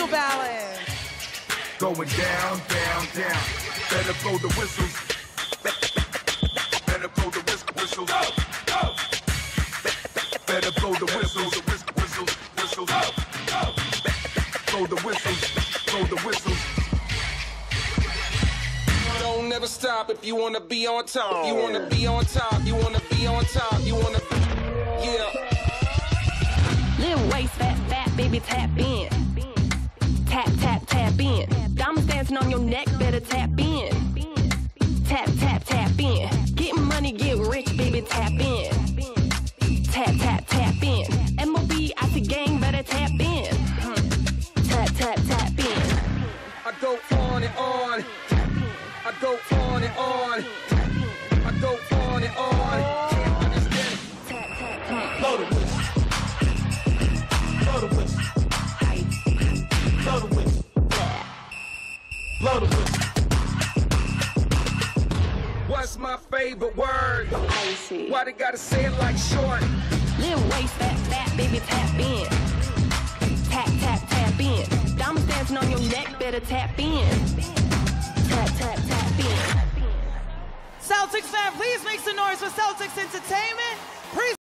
you balance. Going down, down, down. Better blow the whistles. Better blow the whistles. whistles. Go, go. Better blow the whistles. Whistles, whistles, whistles. Go, go. Blow the whistles. Blow the whistles. Don't never stop if you wanna be on top. You wanna be on top. You wanna be on top. You wanna be. Yeah. Little waist, fat, fat, baby, tap in. Tap, in. Diamonds dancing on your neck, better tap in. Tap, tap, tap in. Getting money, get rich, baby, tap in. Tap, tap, tap in. MOB out the gang, better tap in. Tap, tap, tap in. I go on and on. I go on and on. I go on and on. Can't understand. Tap, tap, tap. Blow Blow the whistle. What's my favorite word? Icy. Why they gotta say it like short? Little waist, fat, fat, baby, tap in. Tap, tap, tap in. Diamonds dancing on your neck, better tap in. Tap, tap, tap in. Celtics fan, please make some noise for Celtics Entertainment. Pre-